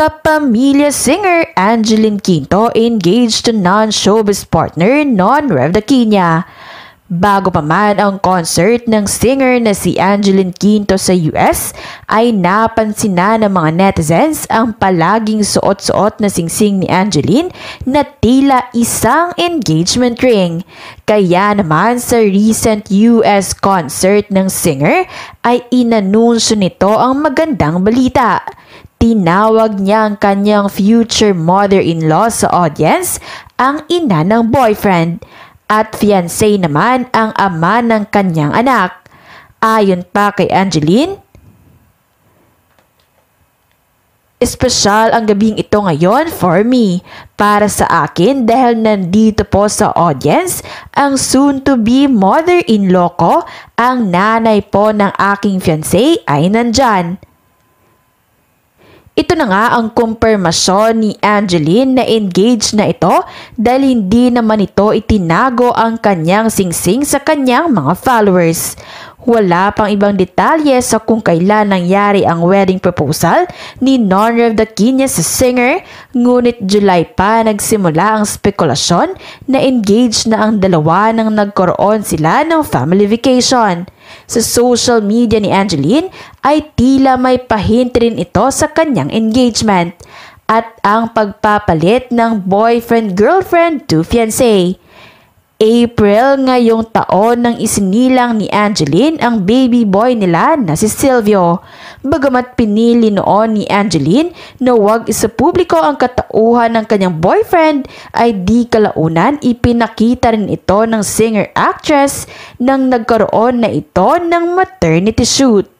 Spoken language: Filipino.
kapamilya singer Angeline Quinto engaged to non-showbiz partner Non Rev Daquina. Bago pa man ang concert ng singer na si Angeline Quinto sa US, ay napansin na ng mga netizens ang palaging suot-suot na singsing ni Angeline na tila isang engagement ring. Kaya naman sa recent US concert ng singer ay inanunsyo nito ang magandang balita. Tinawag niya ang kanyang future mother-in-law sa audience ang ina ng boyfriend at fiancé naman ang ama ng kanyang anak. Ayon pa kay Angeline, Espesyal ang gabing ito ngayon for me, para sa akin dahil nandito po sa audience ang soon-to-be mother-in-law ko, ang nanay po ng aking fiancé ay nandyan. Ito na nga ang kumpirmasyon ni Angeline na engaged na ito dahil hindi naman ito itinago ang kanyang singsing sa kanyang mga followers. Wala pang ibang detalye sa kung kailan nangyari ang wedding proposal ni Non-Rev Daquinia sa singer, ngunit July pa nagsimula ang spekulasyon na engaged na ang dalawa nang nagkaroon sila ng family vacation. Sa social media ni Angeline ay tila may pahint rin ito sa kanyang engagement at ang pagpapalit ng boyfriend-girlfriend to fiancé. April ngayong taon nang isinilang ni Angeline ang baby boy nila na si Silvio. Bagamat pinili noon ni Angeline na huwag isapubliko ang katauhan ng kanyang boyfriend ay di kalaunan ipinakita rin ito ng singer-actress nang nagkaroon na ito ng maternity shoot.